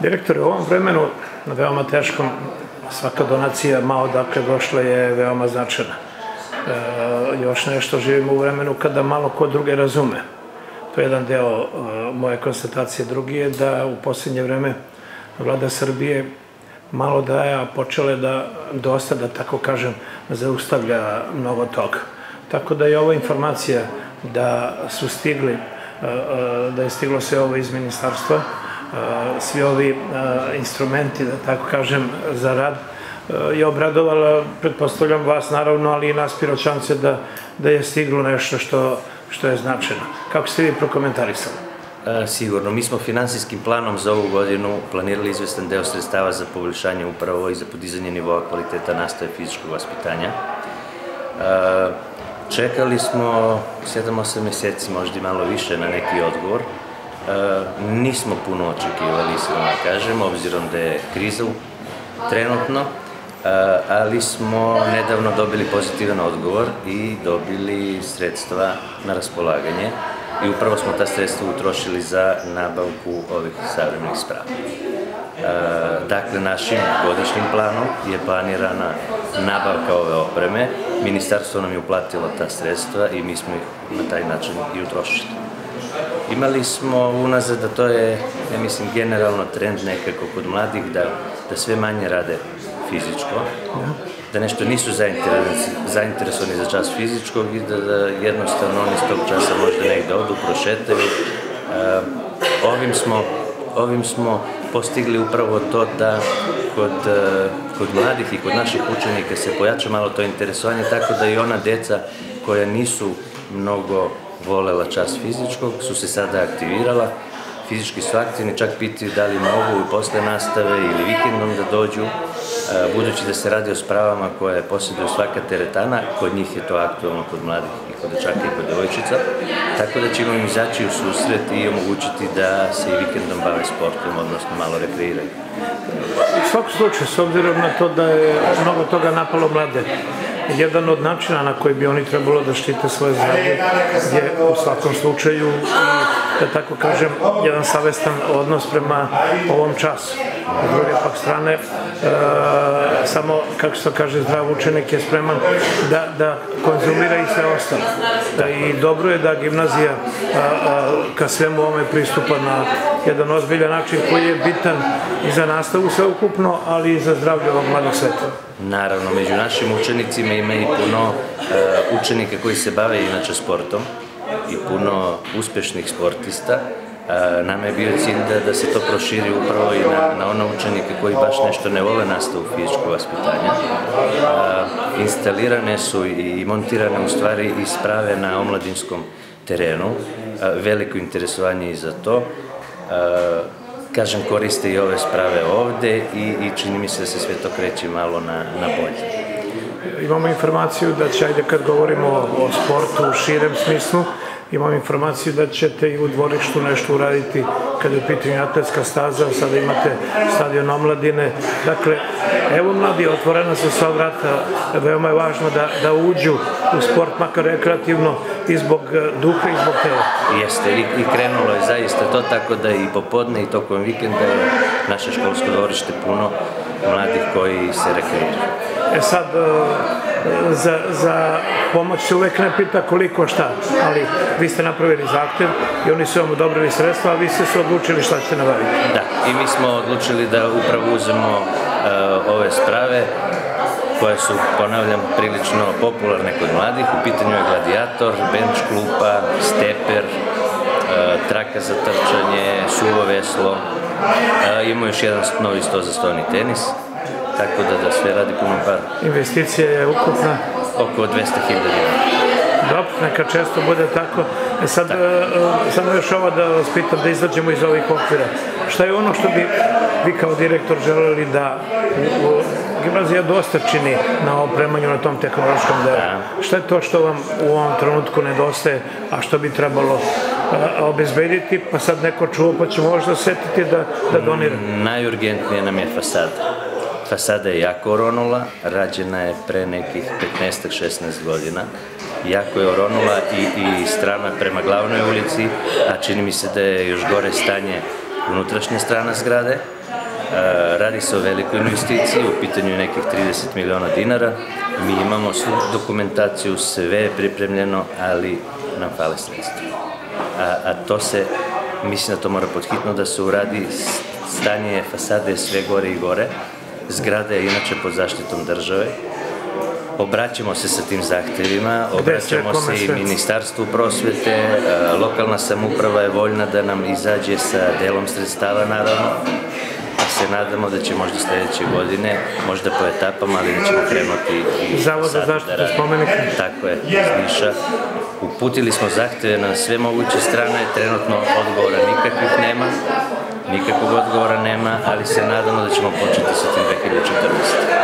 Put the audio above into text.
Direktore, u ovom vremenu, na veoma teškom, svaka donacija malo dakle došla je veoma značajna. E, još nešto, živimo u vremenu kada malo ko druge razume. To je jedan deo e, moje konstatacije. Drugi je da u posljednje vreme vlada Srbije malo daje, a počele da dosta, da tako kažem, zaustavlja mnogo toga. Tako da je ova informacija da su stigli, e, e, da je stiglo sve ovo iz ministarstva, svi ovi instrumenti, da tako kažem, za rad, je obradovala, pretpostavljam vas naravno, ali i nas piroćance da, da je stiglo nešto što, što je značajno. Kako ste vi prokomentarisali? Sigurno, mi smo finansijskim planom za ovu godinu planirali izvestan deo sredstava za poboljšanje upravo i za podizanje nivoa kvaliteta nastave fizičkog vaspitanja. Čekali smo 7-8 meseci, možda i malo više, na neki odgovor. Nismo puno očekivali, iskreno da kažem, obzirom da je kriza trenutno, ali smo nedavno dobili pozitivan odgovor i dobili sredstva na raspolaganje i upravo smo ta sredstva utrošili za nabavku ovih savremenih sprava. Dakle, našim godišnjim planom je planirana nabavka ove opreme, ministarstvo nam je uplatilo ta sredstva i mi smo ih na taj način i utrošili. Imali smo unazad da to je, ja mislim, generalno trend nekako kod mladih da, da sve manje rade fizičko, da nešto nisu zainteresovani za čas fizičkog i da, da jednostavno oni s tog časa možda negde odu, prošetaju. ovim smo ovim smo postigli upravo to da kod, kod mladih i kod naših učenika se pojača malo to interesovanje, tako da i ona deca koja nisu mnogo volela čas fizičkog su se sada aktivirala. Fizički su aktivni, čak pitaju da li mogu i posle nastave ili vikendom da dođu, e, budući da se radi o spravama koje posjeduju svaka teretana, kod njih je to aktualno kod mladih i kod dečaka i kod devojčica, tako da ćemo im izaći u susret i omogućiti da se i vikendom bave sportom, odnosno malo rekreiraju. U svakom slučaju, s obzirom na to da je mnogo toga napalo mlade, jedan od načina na koji bi oni trebalo da štite svoje zdravlje je u svakom slučaju da tako kažem, jedan savestan odnos prema ovom času. S druge pak strane, e, samo, kako se kaže, zdrav učenik je spreman da, da konzumira i sve ostalo. Da, I dobro je da gimnazija a, a, ka svemu ovome pristupa na jedan ozbiljan način koji je bitan i za nastavu sveukupno, ali i za zdravlje ovog mladog sveta. Naravno, među našim učenicima ima i puno uh, učenika koji se bave inače sportom i puno uspešnih sportista. Uh, nama je bio cilj da, da se to proširi upravo i na, na ono učenike koji baš nešto ne vole nastavu fizičkog vaspitanja. Uh, instalirane su i montirane u stvari i sprave na omladinskom terenu. Veliko interesovanje i za to kažem, koriste i ove sprave ovde i, i čini mi se da se sve to kreće malo na, na bolje. Imamo informaciju da će, ajde kad govorimo o sportu u širem smislu, imam informaciju da ćete i u dvorištu nešto uraditi kada je u pitanju atletska staza, sada imate stadion omladine. Dakle, evo mladi, otvorena su sva vrata, veoma je važno da, da uđu u sport, makar rekreativno, i zbog e, duha i zbog tela. Jeste, i, i krenulo je zaista to, tako da i popodne i tokom vikenda je naše školsko dvorište puno mladih koji se rekreiraju. E sad, e, za, za pomoć se uvek ne pita koliko šta, ali vi ste napravili zahtev i oni su vam odobrili sredstva, a vi ste se odlučili šta ćete nabaviti. Da, i mi smo odlučili da upravo uzemo uh, ove sprave koje su, ponavljam, prilično popularne kod mladih. U pitanju je gladijator, bench klupa, steper, uh, traka za trčanje, suvo veslo. Uh, imamo još jedan novi sto za stoni tenis, tako da da sve radi puno para. Investicija je ukupna? Oko 200.000 dinara. Dobro, neka često bude tako. E sad, tako. E, samo još ovo da vas pitam, da izađemo iz ovih okvira. Šta je ono što bi vi kao direktor želeli da gimnazija dosta čini na opremanju na tom tehnološkom delu. Da. Šta je to što vam u ovom trenutku nedostaje, a što bi trebalo a, obezbediti, pa sad neko čuo, pa će možda setiti da, da donira? Najurgentnije nam je fasada. Fasada je jako oronula, rađena je pre nekih 15-16 godina jako je oronula i, i strana prema glavnoj ulici, a čini mi se da je još gore stanje unutrašnja strana zgrade. Radi se o velikoj investiciji, u pitanju nekih 30 miliona dinara. Mi imamo svu dokumentaciju, sve je pripremljeno, ali nam fale sredstva. A, a to se, mislim da to mora podhitno da se uradi, stanje fasade sve gore i gore, zgrada je inače pod zaštitom države, Obraćamo se sa tim zahtevima, obraćamo se i Ministarstvu prosvete, e, lokalna samuprava je voljna da nam izađe sa delom sredstava naravno, a se nadamo da će možda sledeće godine, možda po etapama, ali da ćemo krenuti i Zavod za zaštitu da spomenika. Tako je, Niša. Uputili smo zahteve na sve moguće strane, trenutno odgovora nikakvih nema, nikakvog odgovora nema, ali se nadamo da ćemo početi sa tim 2014.